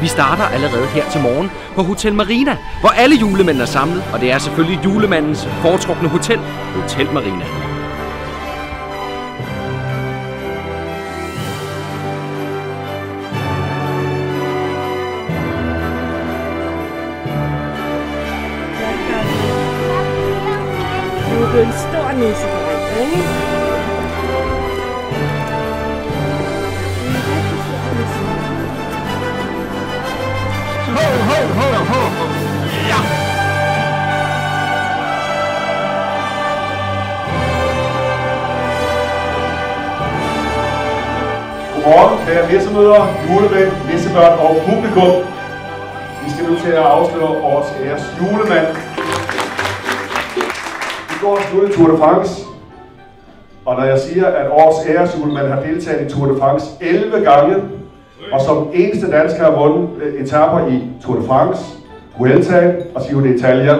Vi starter allerede her til morgen på Hotel Marina, hvor alle julemænd er samlet, og det er selvfølgelig julemandens foretrukne hotel, Hotel Marina. Nu er en stor nissedreng, ikke? Ho, ho, ho. Ja! Godmorgen, kære nissemøder, julemænd, nissebørn og publikum. Vi skal nu til at afsløre årets æres julemand. I går sluttede Tour de France, og når jeg siger, at årets æres julemand har deltaget i Tour de France 11 gange, og som eneste dansker har vundet øh, etaper i Tour de France, Vuelta og Giro d'Italia.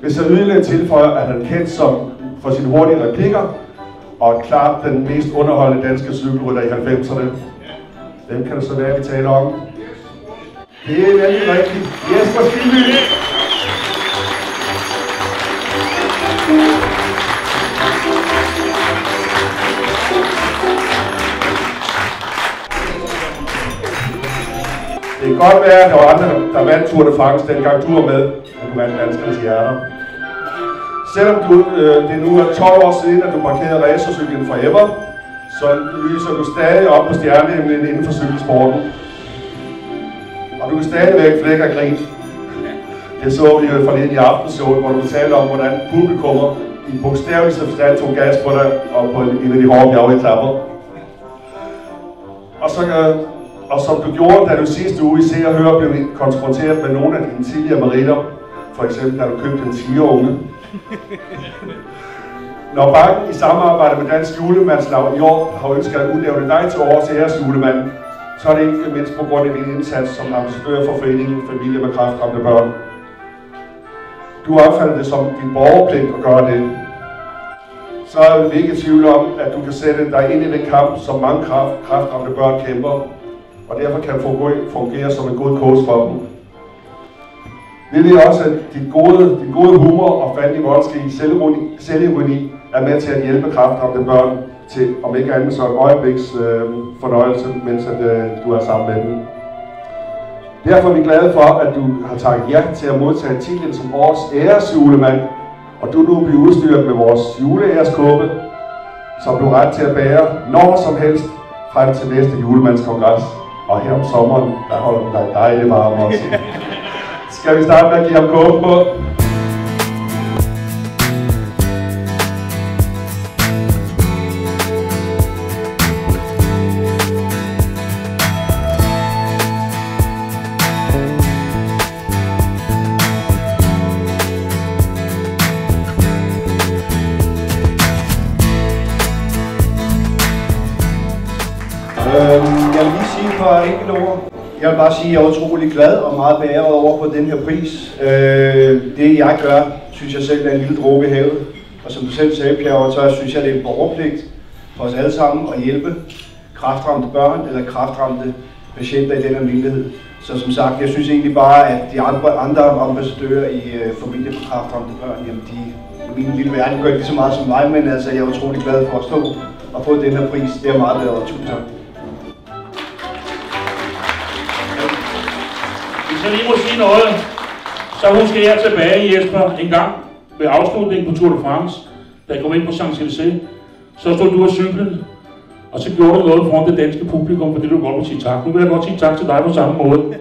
Hvis jeg yderligere tilføjer, at han er kendt som for sine hurtige replikker, og klart den mest underholdende danske cykelrytter i 90'erne. Hvem kan det så være, vi taler om? Det er nemlig rigtigt. Jesper Skilby. Det kan godt være, at der var andre, der vandt Tour de France, dengang du var med, men du vandt danskernes hjerter. Selvom du, øh, det nu er 12 år siden, at du markerede racercyklen forever, så lyser du stadig op på stjernehimlen inden for cykelsporten. Og du kan stadigvæk flække og grine. Det så vi jo forleden i aftenshowet, hvor du talte om, hvordan publikummer i bogstaveligste forstand tog gas på dig og på en af de hårde bjergetapper. Og så øh, og som du gjorde, da du sidste uge i Se og Hør blev konfronteret med nogle af dine tidligere meritter, for eksempel da du købte en tigerunge. Når banken i samarbejde med Dansk Julemandslag i år har ønsket at udnævne dig til årets æres julemand, så er det ikke mindst på grund af din indsats som ambassadør for foreningen Familie med kræftramte børn. Du opfatter det som din borgerpligt at gøre det. Så er vi ikke i tvivl om, at du kan sætte dig ind i den kamp, som mange kraft, kræftramte børn kæmper, og derfor kan fungere som en god coach for dem. Vi ved også, at din gode, din gode humor og fandelig voldskrig selvironi er med til at hjælpe kræftramte børn til, om ikke andet så et øjebliks øh, fornøjelse, mens at, øh, du er sammen med dem. Derfor er vi glade for, at du har taget ja til at modtage titlen som årets æresjulemand, og du nu bliver udstyret med vores juleæreskåbe, som du har ret til at bære når som helst frem til næste julemandskongres. Og her om sommeren, der holder den dig dejligt varm også. Skal vi starte med at give ham kåbe på? Sige et par enkelte ord. Jeg vil bare sige, at jeg er utrolig glad og meget beæret over på den her pris. Øh, det jeg gør, synes jeg selv er en lille dråbe i havet. Og som du selv sagde, Pierre, så synes jeg, det er en borgerpligt for os alle sammen at hjælpe kraftramte børn eller kraftramte patienter i den almindelighed. Så som sagt, jeg synes egentlig bare, at de andre, andre ambassadører i øh, familie for kraftramte børn, jamen de min lille verden gør ikke lige så meget som mig, men altså, jeg er utrolig glad for at stå og få den her pris. Det er meget bedre. Tusind tak. Jeg lige må sige noget, så husker jeg tilbage, Jesper, en gang ved afslutningen på Tour de France, da jeg kom ind på Champs-Élysées, så stod du og cyklede, og så gjorde du noget foran det danske publikum, fordi du godt må sige tak. Nu vil jeg godt sige tak til dig på samme måde.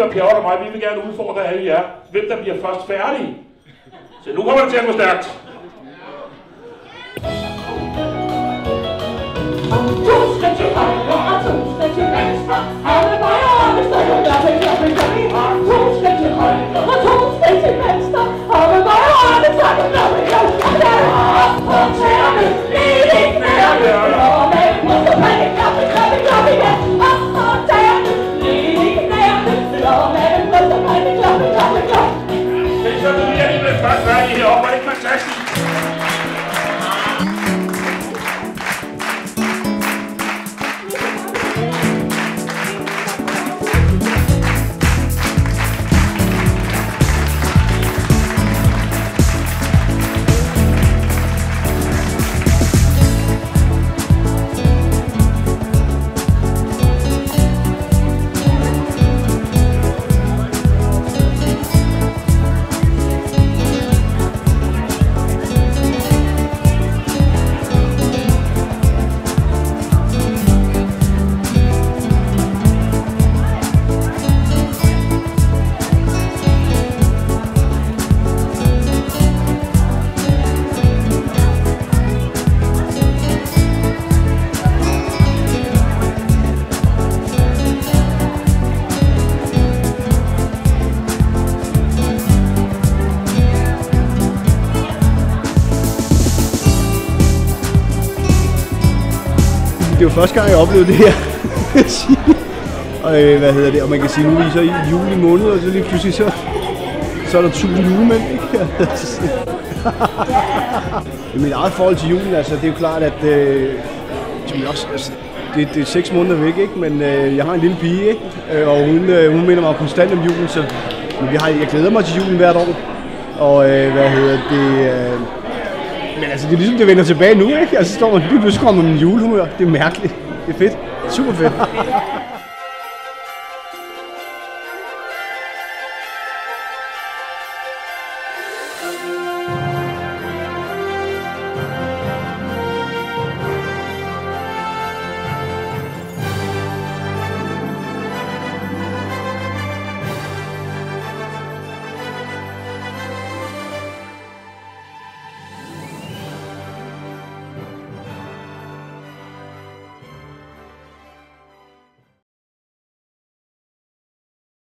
Lykke og Pjort og mig, vi vil gerne udfordre alle jer, hvem der bliver først færdig. Så nu kommer det til at gå stærkt. To skal til højre og to skal til venstre. Alle vejer og venstre, jo klappe, klappe, klappe. Nu, jeg lige blev først færdig det er jo første gang, jeg oplevede det her. og øh, hvad hedder det? Og man kan sige, nu er vi så i juli måned, og så lige pludselig så, så er der tusind julemænd, ikke? I mit eget forhold til julen, altså, det er jo klart, at øh, det, er også, altså, det, det er seks måneder væk, ikke? men øh, jeg har en lille pige, ikke? Øh, og hun, øh, hun minder mig konstant om julen, så men vi har, jeg glæder mig til julen hvert år. Og øh, hvad hedder det? Øh, men altså, det er ligesom, det vender tilbage nu, ikke? Altså, så står man lige pludselig kommer med en julehumør. Det er mærkeligt. Det er fedt. Super fedt.